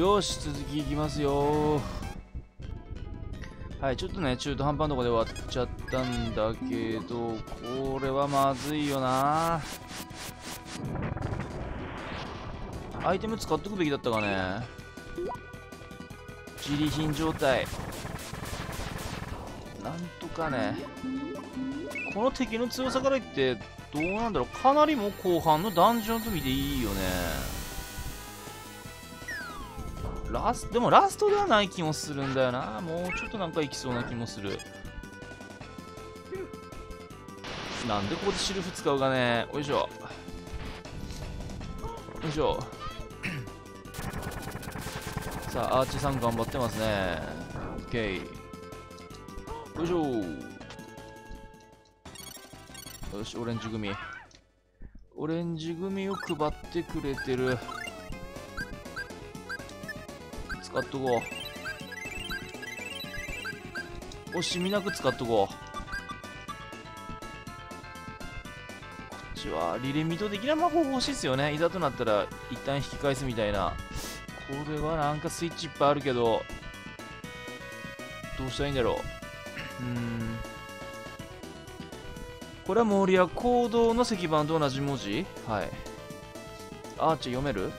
よし続きいきますよ。はいちょっとね中途半端なとこで終わっちゃったんだけどこれはまずいよな。アイテム使っとくべきだったかね。自利品状態。なんとかね。この敵の強さから言ってどうなんだろう。かなりもう後半のダンジョンと見ていいよね。ラスでもラストではない気もするんだよな。もうちょっとなんかいきそうな気もする。なんでここでシルフ使うかね。よいしょ。よいしょ。さあアーチさん頑張ってますね。オッケーよいしょ。よしオレンジ組。オレンジ組を配ってくれてる。使っとこう。惜しみなく使っとこう。こっちはリレミト的な魔法欲しいっすよね。いざとなったら一旦引き返すみたいな。これはなんかスイッチいっぱいあるけどどうしたらいいんだろう。うん。これはモーリア行動の石板と同じ文字？はい。アーチ読める？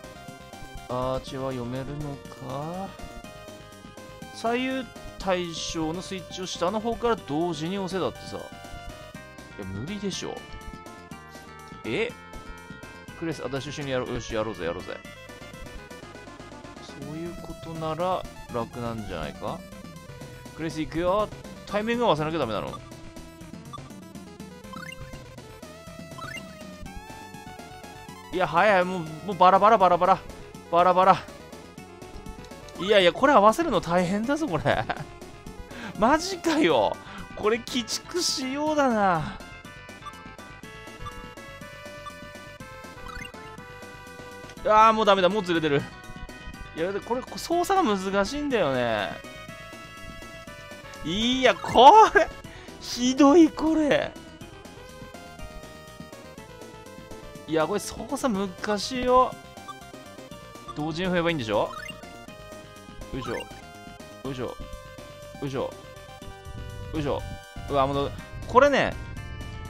アーチは読めるのか？左右対称のスイッチを下の方から同時に押せだってさ。いや無理でしょ。え？クレス私一緒にやろう。よしやろうぜやろうぜ。そういうことなら楽なんじゃないか？クレス行くよ。タイミング合わせなきゃダメなの。いや早い。もうもうバラバラバラバラ。バラバラ。いやいやこれ合わせるの大変だぞこれ。マジかよ。これ鬼畜しようだな。ああもうダメだもうずれてる。いやこれ操作が難しいんだよね。いやこれひどいこれ。いやこれ操作難しいよ。同時に踏めばいいんでしょ？よいしょ。よいしょ。よいしょ。よいしょ。うわもうこれね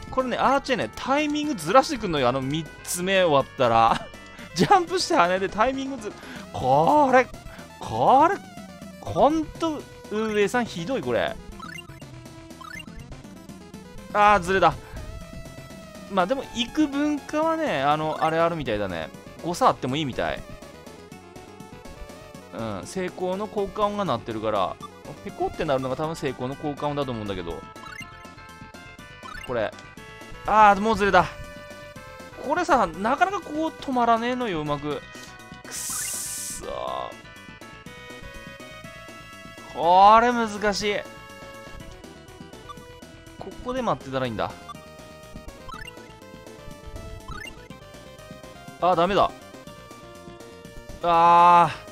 これねアーチェねタイミングずらしてくんのよ。あの3つ目終わったら。ジャンプして跳ねでタイミングずこれこれほんと運営さんひどいこれ。あーずれだまあでも行く文化はねあのあれあるみたいだね。誤差あってもいいみたい。うん成功の効果音が鳴ってるからペコってなるのが多分成功の効果音だと思うんだけど。これ。ああもうずれだこれさなかなかこう止まらねえのようまく。くっそこれ難しい。ここで待ってたらいいんだ。あーダメだ。あー。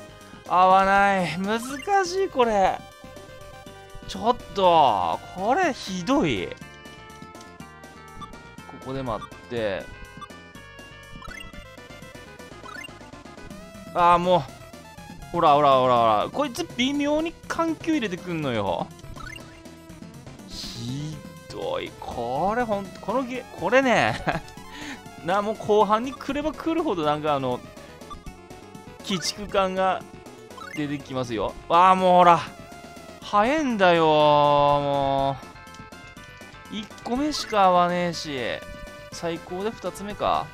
合わない。難しいこれ。ちょっとこれひどい。ここで待って。ああもう。ほらほらほらほら。こいつ微妙に緩急入れてくんのよ。ひどい。これほんこのゲこれね。なもう後半に来れば来るほどなんかあの鬼畜感が出てきますよ。わあもうほら。早いんだよもう。1個目しか合わねえし。最高で2つ目か。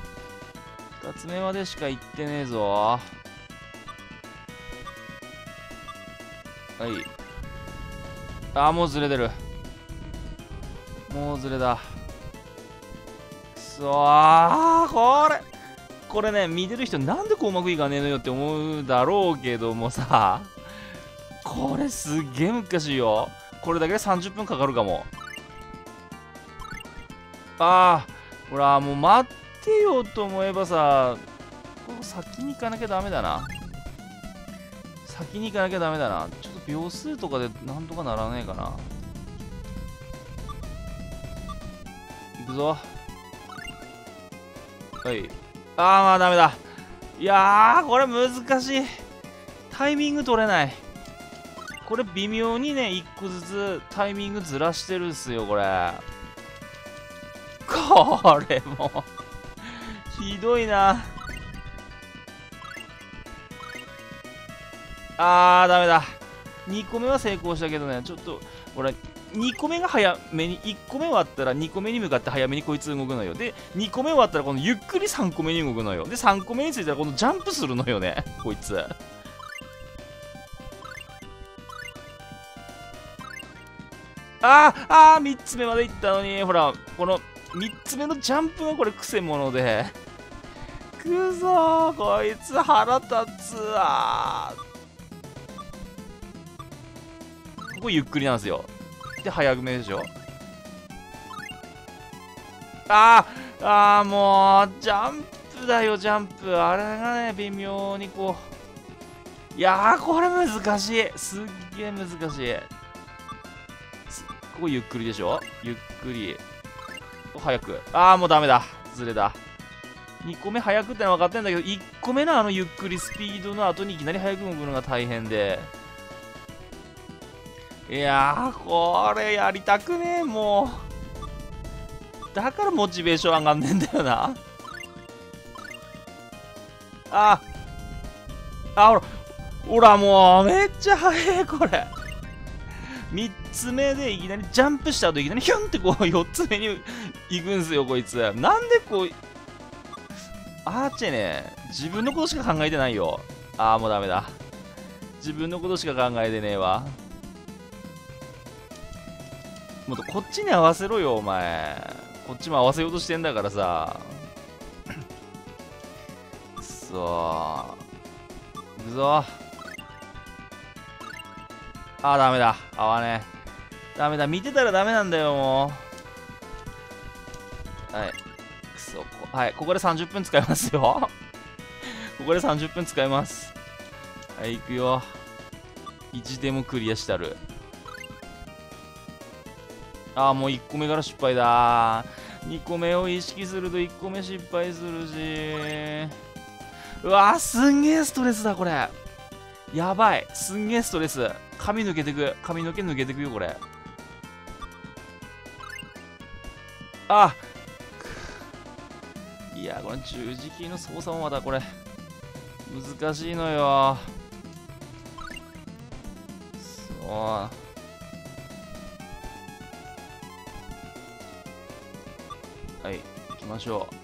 2つ目までしか行ってねえぞ。はい。あーもうずれてる。もうずれだくそーこれ。これね見てる人なんでこううまくいかねえのよって思うだろうけどもさこれすげえ難しいよ。これだけで30分かかるかも。ああほらもう待ってよと思えばさここ先に行かなきゃダメだな。先に行かなきゃダメだな。ちょっと秒数とかでなんとかならねえかな。行くぞ。はい。ああまあダメだ。いやーこれ難しい。タイミング取れない。これ微妙にね1個ずつタイミングずらしてるっすよこれ。これもひどいな。あーダメだ。2個目は成功したけどね。ちょっと俺2個目が早めに1個目終わったら2個目に向かって早めにこいつ動くのよ。で2個目終わったらこのゆっくり3個目に動くのよ。で3個目についたらこのジャンプするのよね。こいつ。あーあー3つ目までいったのに。ほらこの3つ目のジャンプがこれくせ者で。くそこいつ腹立つわここゆっくりなんですよ。で早めでしょ。あーあーもうジャンプだよジャンプ。あれがね微妙にこう。いやーこれ難しい。すっげえ難しい。ここゆっくりでしょ？ゆっくり。早く。ああもうダメだ。ずれだ2個目早くってのは分かってんだけど1個目のあのゆっくりスピードの後にいきなり早く動くのが大変で。いやーこれやりたくねえもう。だからモチベーション上がんねえんだよな。ああほらほらもうめっちゃ速いこれ。3つ目でいきなりジャンプした後いきなりヒュンってこう4つ目に行くんすよこいつ。なんでこうアーチェね自分のことしか考えてないよ。ああもうダメだ。自分のことしか考えてねえわ。もっとこっちに合わせろよお前。こっちも合わせようとしてんだからさ。くそ。ーいくぞ。あーダメだ。合わねえ。ダメだ。見てたらダメなんだよもう。はい。くそ。はい。ここで30分使いますよ。ここで30分使います。はい行くよ。1でもクリアしたる。ああもう1個目から失敗だ。2個目を意識すると1個目失敗するし。うわーすんげえストレスだこれ。やばい。すんげえストレス。髪抜けてく。髪の毛抜けてくよこれ。あ。いやこの十字キーの操作もまたこれ。難しいのよ。そう。きましょう。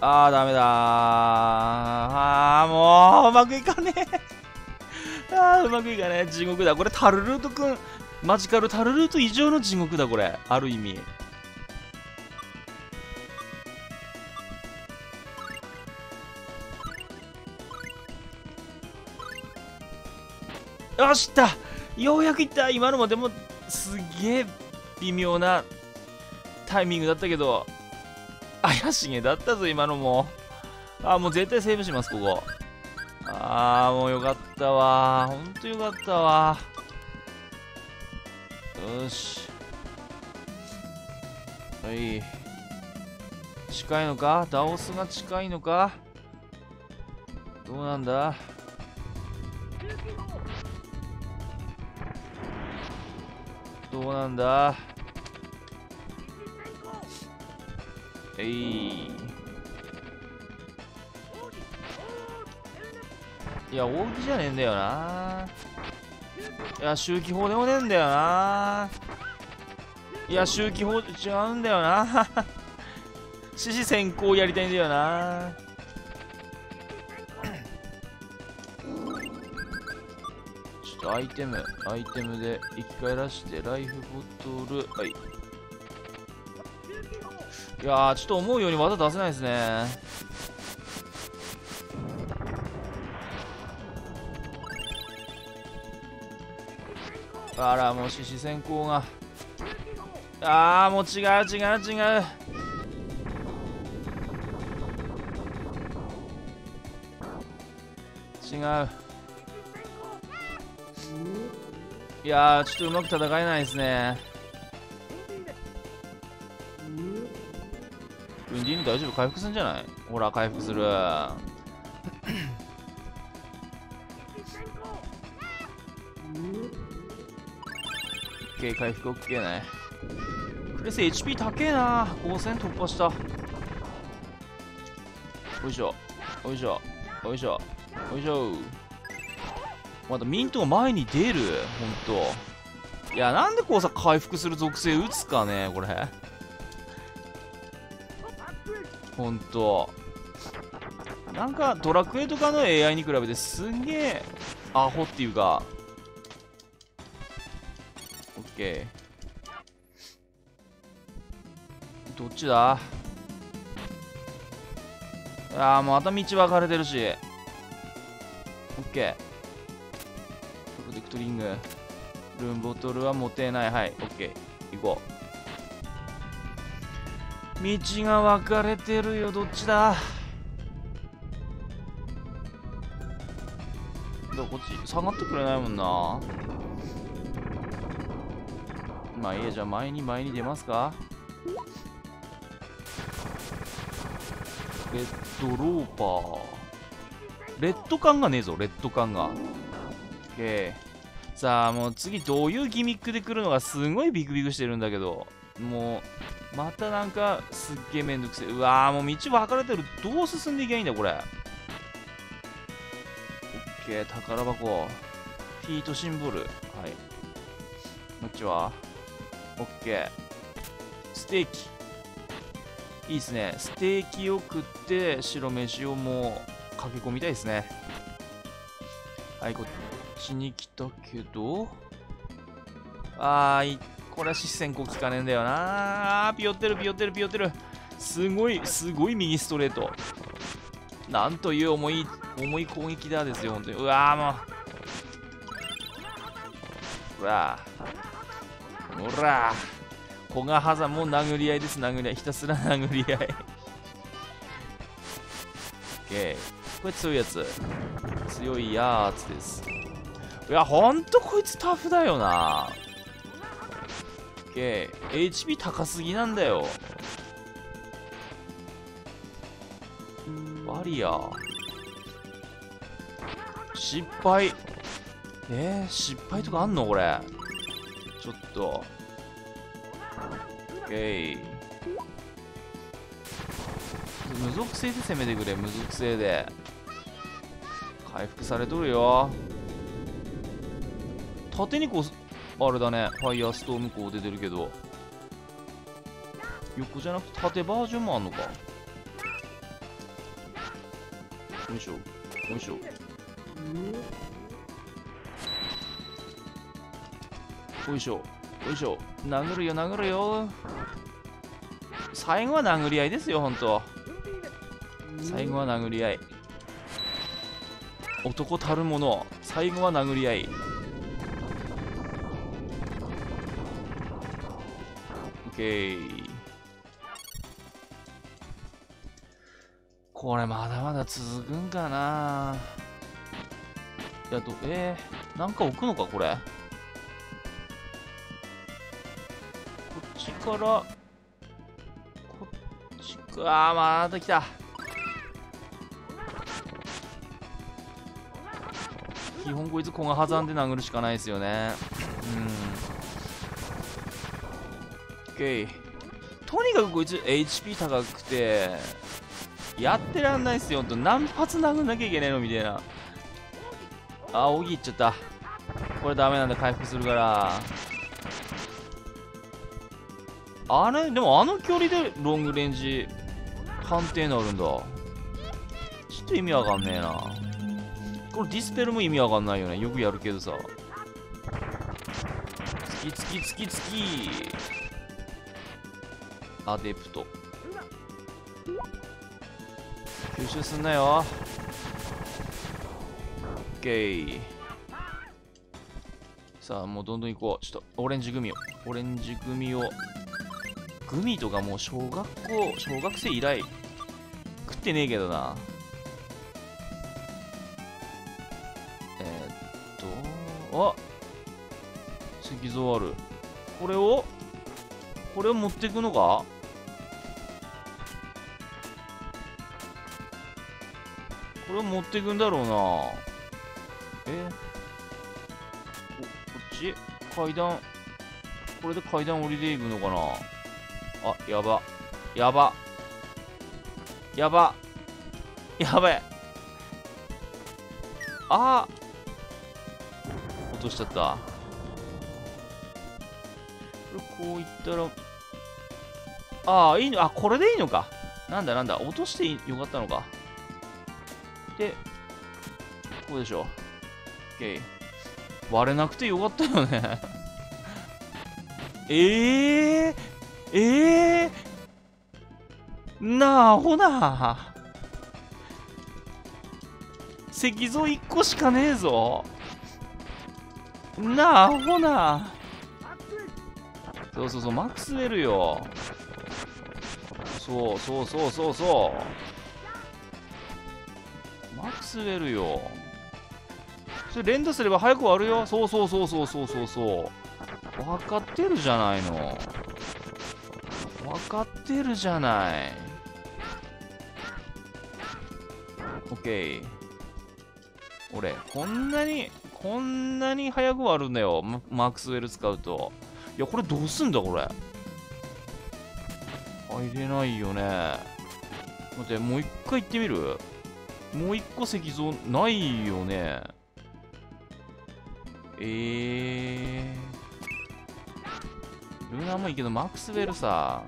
あーダメだ。ーあーもううまくいかねえ。あーうまくいかねえ。地獄だ。これタルルートくんマジカルタルルート以上の地獄だこれ。ある意味。よしった。ようやくいった。今のもでもすげえ微妙なタイミングだったけど怪しげだったぞ今のも。あもう絶対セーブしますここ。あーもうよかったわ。ほんとよかったわ。よし。はい。近いのか？ダオスが近いのか？どうなんだ？どうなんだ？えい。いや扇じゃねえんだよな。いや周期法でもねえんだよな。いや周期法違うんだよな。獅子先行やりたいんだよな。ちょっとアイテムアイテムで生き返らしてライフボトルはい。いやーちょっと思うように技出せないですね。あらもう獅子先行が。ああもう違う違う違う。違う。いやちょっとうまく戦えないですね。大丈夫？回復するんじゃない？ほら回復する。OK 回復 OK ね。クレス HP 高えな。5000突破した。よいしょ。よいしょ。よいしょ。よいしょ。またミントが前に出る。ほんと。いやなんでこうさ回復する属性打つかねこれ。ほんとなんかドラクエとかの AI に比べてすんげえアホっていうか。オッケー。どっちだ？ああまた道分かれてるし。オッケー。プロテクトリング。ルーンボトルは持てない。はいオッケー。行こう。道が分かれてるよどっちだ？どこっち？下がってくれないもんな。まあいいやじゃあ前に前に出ますか。レッドローパー。レッド感がねえぞレッド感が。OK さあもう次どういうギミックで来るのがすごいビクビクしてるんだけど。もうまたなんかすっげえめんどくせえ。うわーもう道分かれてる。どう進んでいけばいいんだこれ。OK 宝箱。フィートシンボル。はい。こっちは？OK ステーキ。いいっすね。ステーキを食って白飯をもう駆け込みたいですね。はいこっちに来たけど。あーいこれは視線こ効かねえんだよな。あピヨってるピヨってるピヨってる。すごいすごい右ストレート。なんという重い重い攻撃だですよ本当に。うわーもう。うわほら古賀ハザも殴り合いです殴り合い。ひたすら 殴り合い。OK これ強いやつ。強いやつです。いやほんとこいつタフだよな。OK HP 高すぎなんだよ。バリア。失敗。えー、失敗とかあんのこれ。ちょっと。OK 無属性で攻めてくれ無属性で。回復されとるよ。縦にこうあれだね。ファイヤーストームこう出てるけど。横じゃなくて縦バージョンもあんのか。よいしょ。よいしょ。よいしょ。よいしょ。殴るよ殴るよ。最後は殴り合いですよほんと最後は殴り合い。男たるもの。最後は殴り合い。OK これまだまだ続くんかな。いやどえー、なんか置くのかこれ？こっちからこっちか。あまた来た。基本こいつ子が挟んで殴るしかないですよね。うん。OK とにかくこいつ HP 高くてやってらんないっすよ。ほんと何発殴んなきゃいけないの？みたいな。あ扇いっちゃった。これダメなんだ。回復するから。あれ？でもあの距離でロングレンジ判定になるんだ。ちょっと意味わかんねえな。これディスペルも意味わかんないよね。よくやるけどさ。月月月月。アデプト。吸収すんなよ。OK さあもうどんどん行こう。ちょっとオレンジグミを。オレンジグミを。グミとかもう小学校小学生以来食ってねえけどな。えー、っとあ石像ある。これをこれを持っていくのか？れ持っていくんだろうな。え？おこっち？階段？これで階段降りていくのかな？あやば。やば。やば。やばいあ落としちゃった。これこういったら。ああいいの。あこれでいいのか。なんだなんだ。落としてよかったのか。でこうでしょ。OK 割れなくてよかったよね。え えー、ええ、なあほな。石像1個しかねえぞ。なあほな。そうそうそうマックスウェルよ。そうそうそうそうそう。マックスウェルよ。それ連打すれば早く終わるよ。そうそうそうそうそうそうそう。分かってるじゃないの。分かってるじゃない。オッケー。俺こんなにこんなに早く終わるんだよ。ママックスウェル使うと。いやこれどうすんだこれ。入れないよね。待ってもう一回行ってみる？もう一個石像ないよね。えー、ルナもいいけどマックスウェルさ。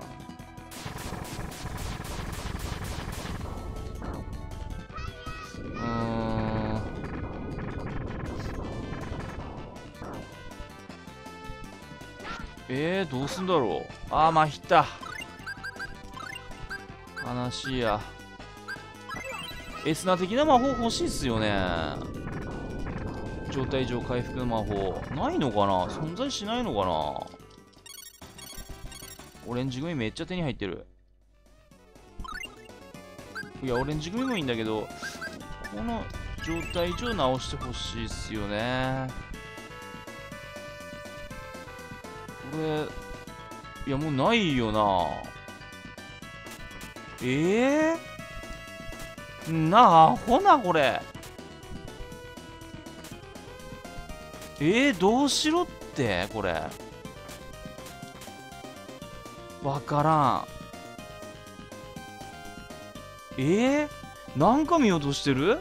うん。えー、どうすんだろう。あーまひった。悲しいや。エスナ的な魔法欲しいっすよね。状態上回復の魔法。ないのかな？存在しないのかな？オレンジ組めっちゃ手に入ってる。いやオレンジ組もいいんだけどこの状態上直してほしいっすよね。これいやもうないよな。ええー、なあほなこれ。えー、どうしろってこれ。わからん。えー、なんか見ようとしてる？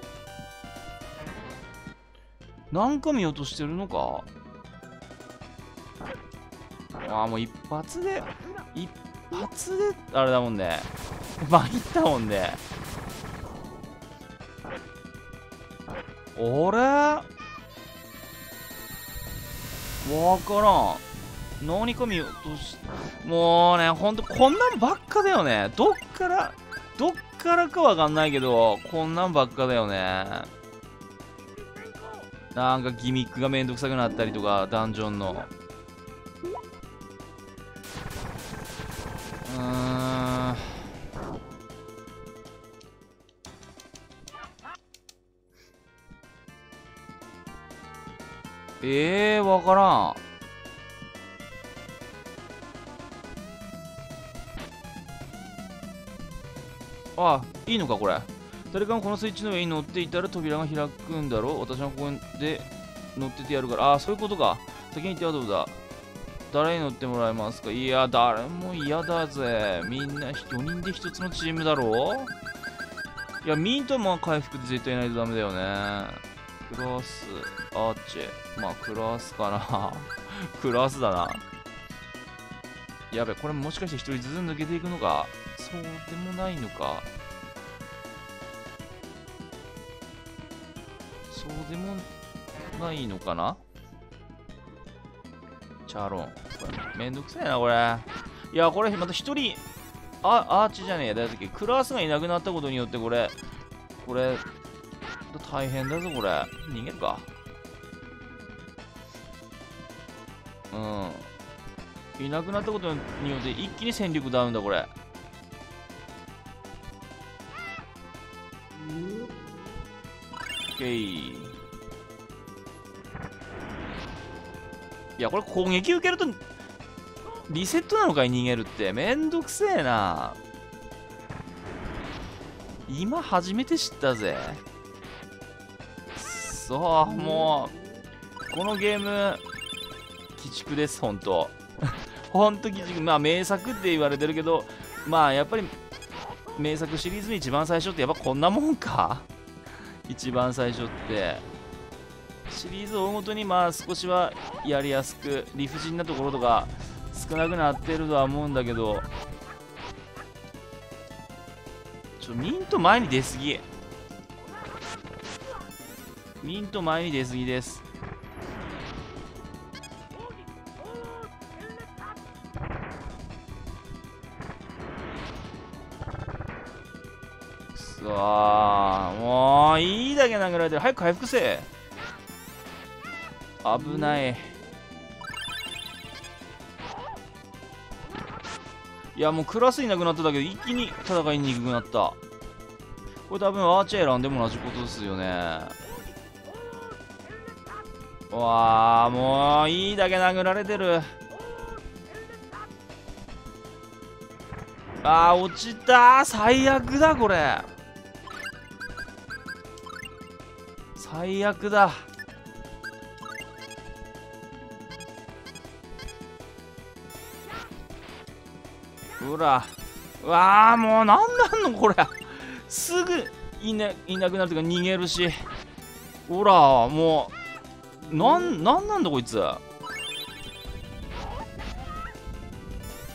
なんか見ようとしてるのか？ああもう一発で一発であれだもんね。参ったもんね。あれ？わからん。何か見ようとしもうねほんとこんなんばっかだよね。どっからどっからかわかんないけどこんなんばっかだよね。なんかギミックがめんどくさくなったりとかダンジョンの。うーん。ええー、わからん。あ、いいのか、これ。誰かもこのスイッチの上に乗っていたら扉が開くんだろう私はここで乗っててやるから。ああ、そういうことか。先に行ってはどうだ誰に乗ってもらえますか？いや、誰も嫌だぜ。みんな4人で1つのチームだろういや、ミントも回復で絶対ないとダメだよね。クラス、アーチェ。まあ、クラスかな。クラスだな。やべ、これもしかして一人ずつ抜けていくのかそうでもないのか。そうでもないのかなチャーロン。これめんどくさいな、これ。いや、これまた一人、あ、アーチじゃねえ、だけクラスがいなくなったことによって、これ、これ、大変だぞ、これ。逃げるか。うん。いなくなったことによって一気に戦力ダウンだ、これ。オッケー。いや、これ攻撃受けると、リセットなのかい逃げるって。めんどくせえな。今初めて知ったぜ。そうもうこのゲーム鬼畜です本当。本当鬼畜。まあ名作って言われてるけどまあやっぱり名作シリーズの一番最初ってやっぱこんなもんか？一番最初って。シリーズを追うごとにまあ少しはやりやすく理不尽なところとか少なくなってるとは思うんだけど。ちょミント前に出すぎ。ミント前に出すぎです。早く回復せ。危ない。いやもうクラスいなくなっただけで一気に戦いにくくなった。これ多分アーチェー選んでも同じことですよね。わあもういいだけ殴られてる。あー落ちた最悪だこれ。最悪だ。ほら。うわあもうなんなんのこれ。すぐいないなくなるというか逃げるし。ほらもう。なんなんなんだこいつ。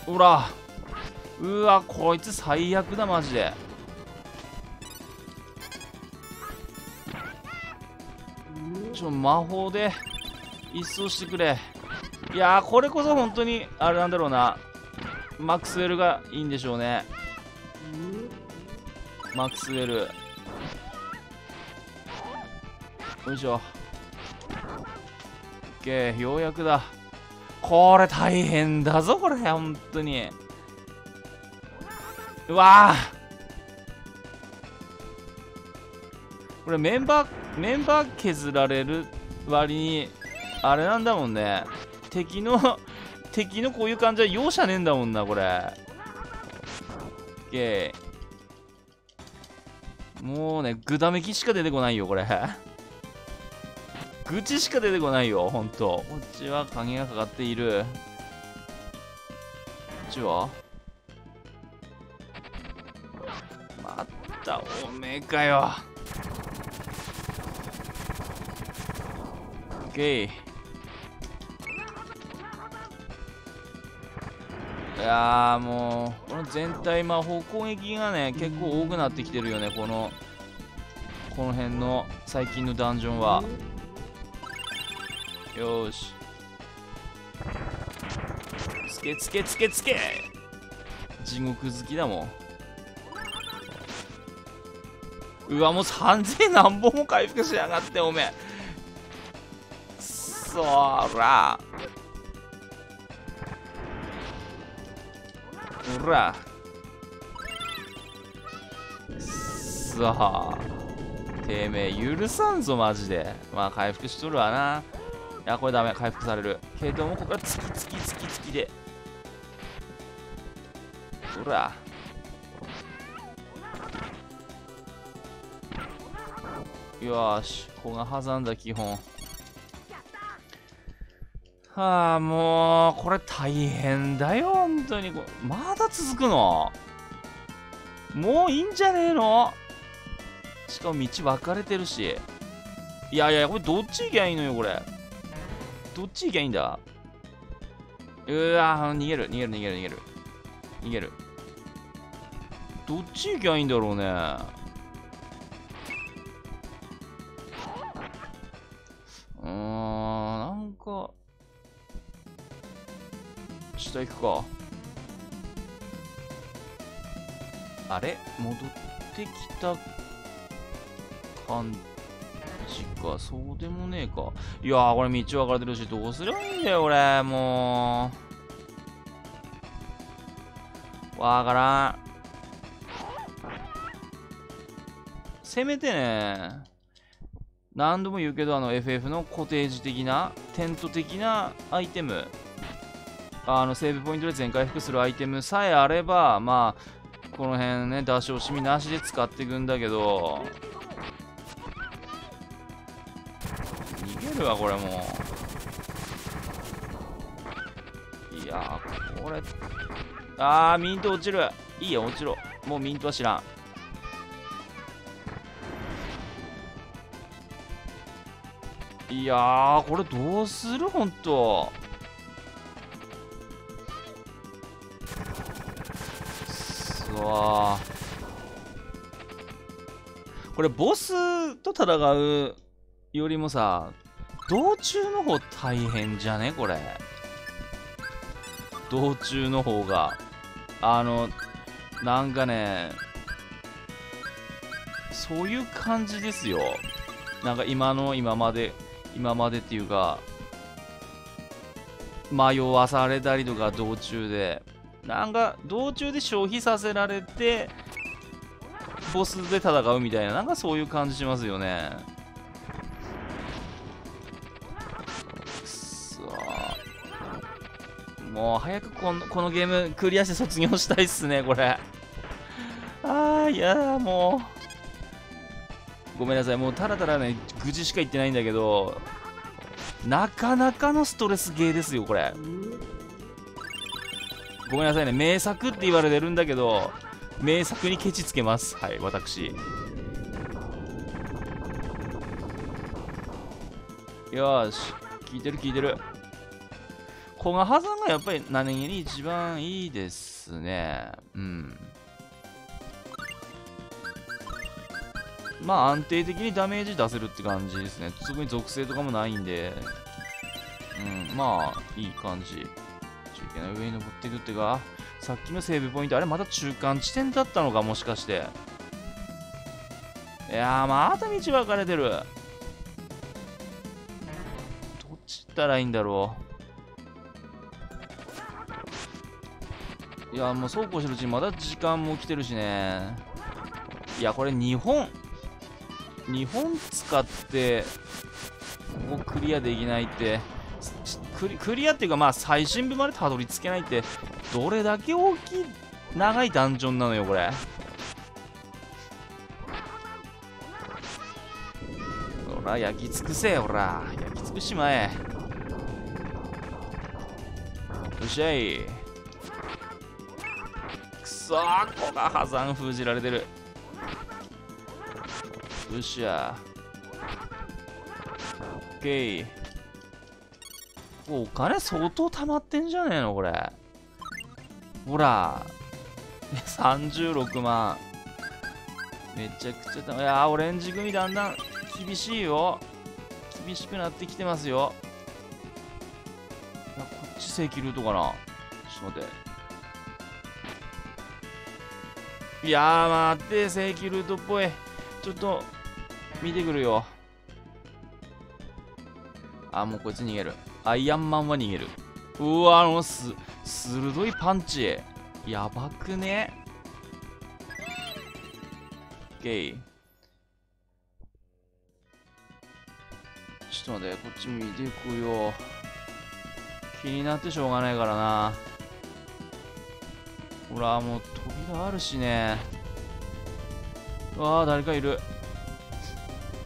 ほら。うわこいつ最悪だマジで。ちょ魔法で一掃してくれ。いやーこれこそ本当にあれなんだろうな。マックスウェルがいいんでしょうね。マックスウェル。よいしょ。OK ようやくだ。これ大変だぞこれ本当に。うわこれメンバーメンバー削られる割にあれなんだもんね。敵の 敵のこういう感じは容赦ねえんだもんなこれ。OK もうねグダメキしか出てこないよこれ。愚痴しか出てこないよほんと。こっちは影がかかっている。こっちは？またおめえかよ。OK いやもうこの全体魔法攻撃がね結構多くなってきてるよねこのこの辺の最近のダンジョンは。よーし。つけつけつけつけ。地獄好きだもん。うわもう3000何本も回復しやがっておめえそらほらさあてめえ許さんぞマジでまあ回復しとるわないやこれダメ回復されるけどもここからツキツキツキツキでほらよしここが挟んだ基本はあ、もう、これ大変だよ、本当に。まだ続くの？もういいんじゃねえの？しかも道分かれてるし。いやいや、これどっち行きゃいいのよ、これ。どっち行きゃいいんだ？うわ逃げる、逃げる、逃げる、逃げる。逃げる。どっち行きゃいいんだろうね？うーん、なんか。下行くか。あれ？戻ってきた感じか。そうでもねえか。いやーこれ道分かれてるしどうすればいいんだよ俺。もう。わからん。せめてね何度も言うけどあの FF のコテージ的なテント的なアイテム。あのセーブポイントで全回復するアイテムさえあればまあこの辺ね出し惜しみなしで使っていくんだけど。逃げるわこれもう。いやこれ。あーミント落ちる。いいよ落ちろ。もうミントは知らん。いやこれどうするほんと。すわこれボスと戦うよりもさ道中の方大変じゃね？これ。道中の方が。あのなんかねそういう感じですよ。なんか今の今まで今までっていうか迷わされたりとか道中で。なんか道中で消費させられてボスで戦うみたいななんかそういう感じしますよね。くそ。もう早くこのこのゲームクリアして卒業したいっすねこれ。ああいやもう。ごめんなさいもうただただね愚痴しか言ってないんだけどなかなかのストレスゲーですよこれ。ごめんなさいね。名作って言われてるんだけど名作にケチつけます。はい私。よし。聞いてる聞いてる。古賀波山がやっぱり何気に一番いいですね。うん。まあ安定的にダメージ出せるって感じですね。特に属性とかもないんで。うんまあいい感じ。中継の上に登っていくってかさっきのセーブポイントあれまた中間地点だったのかもしかして。いやまた道分かれてる。どっち行ったらいいんだろう。いやもうそうこうしてるうちにまだ時間も来てるしね。いやこれ2本。2本使ってここクリアできないって。クリクリアっていうかまあ最新部までたどり着けないってどれだけ大きい長いダンジョンなのよこれ。ほら焼き尽くせほら。焼き尽くしまえ。よっしゃい。くそーこが破山封じられてる。よっしゃ。オッケー。お金相当溜まってんじゃねえのこれ。ほら。36万。めちゃくちゃたまいやオレンジ組だんだん。厳しいよ。厳しくなってきてますよ。いやこっち正規ルートかな。ちょっと待って。いや待って正規ルートっぽい。ちょっと見てくるよ。あもうこいつ逃げる。アイアンマンは逃げる。うわあのす鋭いパンチ。やばくね。オッケーちょっと待ってこっち見ていくよ。気になってしょうがないからな。ほらもう扉あるしね。うわあ誰かいる。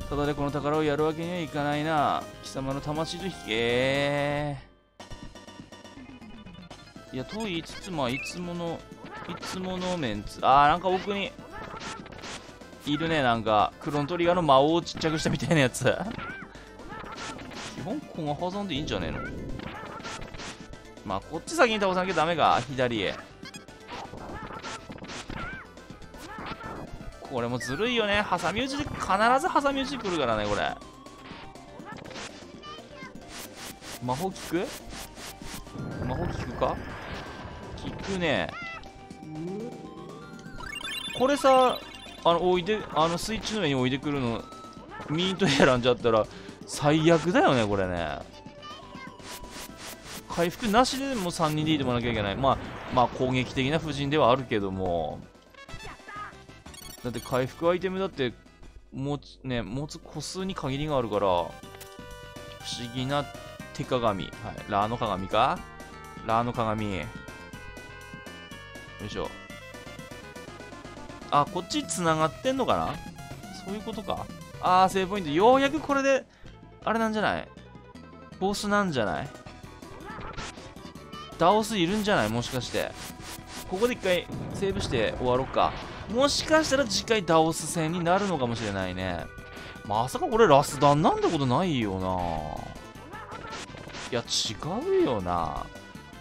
ただでこの宝をやるわけにはいかないな。貴様の魂と引け。いやと言いつつまあいつものいつものメンツ。あーなんか奥に。いるねなんか。クロントリガーの魔王をちっちゃくしたみたいなやつ。基本この保存でいいんじゃねえの？まあこっち先に倒さなきゃダメか左へ。これもずるいよね。挟み撃ちで必ず挟み撃ち来るからねこれ。魔法効く？魔法効くか？効くね。これさあの置いてあのスイッチの上に置いてくるのミート選んじゃったら最悪だよねこれね。回復なしでも3人でいてもらわなきゃいけない。まあまあ攻撃的な布陣ではあるけども。だって回復アイテムだって持つね持つ個数に限りがあるから不思議な手鏡。はい。ラーの鏡か？ラーの鏡。よいしょ。あこっち繋がってんのかな？そういうことか。あーセーブポイント。ようやくこれであれなんじゃない？ボスなんじゃない？倒すいるんじゃない？もしかして。ここで一回セーブして終わろうかもしかしたら次回倒す戦になるのかもしれないね。まさかこれラスダンなんてことないよな。いや違うよな。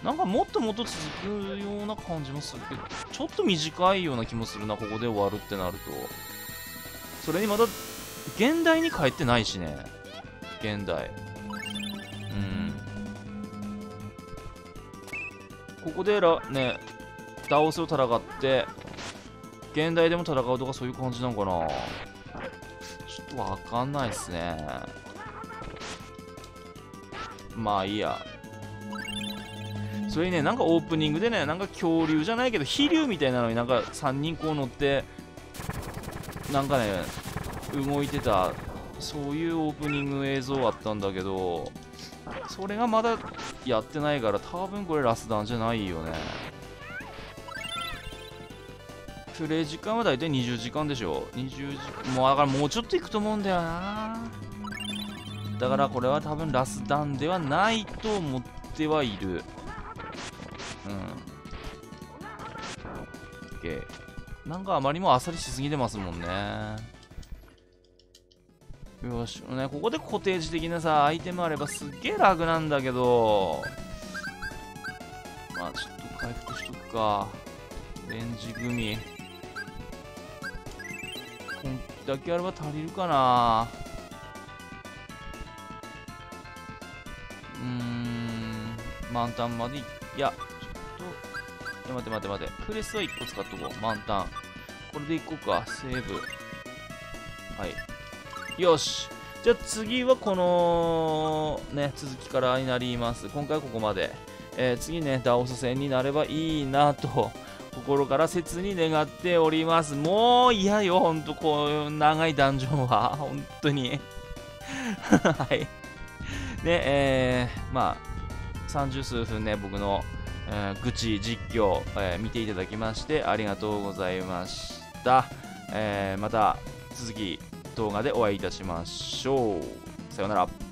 なんかもっともっと続くような感じもするけどちょっと短いような気もするなここで終わるってなると。それにまた現代に帰ってないしね。現代。うん。ここでらね倒すを戦って現代でも戦うとかそういう感じなのかな？ちょっとわかんないっすね。まあいいや。それにねなんかオープニングでねなんか恐竜じゃないけど飛竜みたいなのになんか3人こう乗ってなんかね動いてたそういうオープニング映像あったんだけどそれがまだやってないから多分これラスダンじゃないよね。プレイ時間は大体20時間でしょ。20時もうだからもうちょっといくと思うんだよな。だからこれは多分ラスダンではないと思ってはいる。うん。OK なんかあまりもあっさりしすぎてますもんね。よし、ね、ここでコテージ的なさアイテムあればすっげえ楽なんだけど。まあちょっと回復しとくか。レンジ組。こんだけあれば足りるかな。うーん満タンまでいやちょっといや待て待て待て。プレスは1個使っとこう。満タン。これでいこうか。セーブ。はい。よし。じゃあ次はこのね続きからになります。今回はここまで、えー、次ねダオス戦になればいいなと心から切に願っております。もう嫌よほんとこう長いダンジョンは。本当に。はい。ねえー、まあ30数分ね僕の、えー、愚痴実況、えー、見ていただきましてありがとうございました、えー、また続き動画でお会いいたしましょう。さようなら。